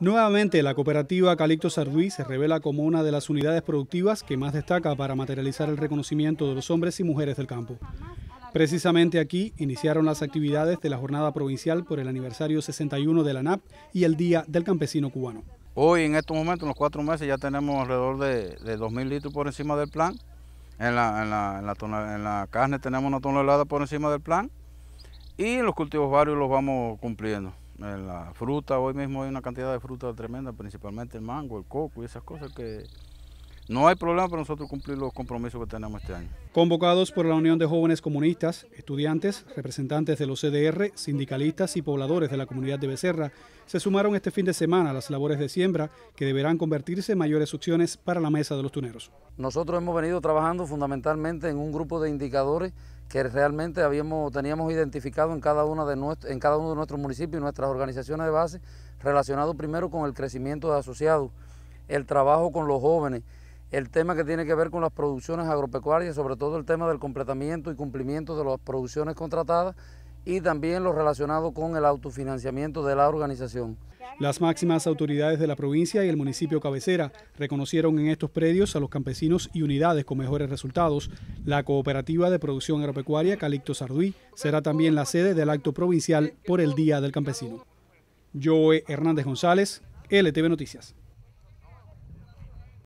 Nuevamente, la cooperativa Calixto Sarduí se revela como una de las unidades productivas que más destaca para materializar el reconocimiento de los hombres y mujeres del campo. Precisamente aquí iniciaron las actividades de la jornada provincial por el aniversario 61 de la NAP y el Día del Campesino Cubano. Hoy, en estos momentos, en los cuatro meses, ya tenemos alrededor de, de 2.000 litros por encima del plan. En la, en, la, carne tenemos una tonelada por encima del plan. Y los cultivos varios los vamos cumpliendo. En la fruta, hoy mismo hay una cantidad de fruta tremenda, principalmente el mango, el coco y esas cosas que no hay problema para nosotros cumplir los compromisos que tenemos este año. Convocados por la Unión de Jóvenes Comunistas, estudiantes, representantes de los CDR, sindicalistas y pobladores de la comunidad de Becerra, se sumaron este fin de semana a las labores de siembra que deberán convertirse en mayores opciones para la mesa de los tuneros. Nosotros hemos venido trabajando fundamentalmente en un grupo de indicadores que realmente habíamos, teníamos identificado en cada, uno de en cada uno de nuestros municipios y nuestras organizaciones de base, relacionado primero con el crecimiento de asociados, el trabajo con los jóvenes, el tema que tiene que ver con las producciones agropecuarias, sobre todo el tema del completamiento y cumplimiento de las producciones contratadas y también lo relacionado con el autofinanciamiento de la organización. Las máximas autoridades de la provincia y el municipio cabecera reconocieron en estos predios a los campesinos y unidades con mejores resultados. La cooperativa de producción agropecuaria Calixto Sarduí será también la sede del acto provincial por el Día del Campesino. Joe Hernández González, LTV Noticias.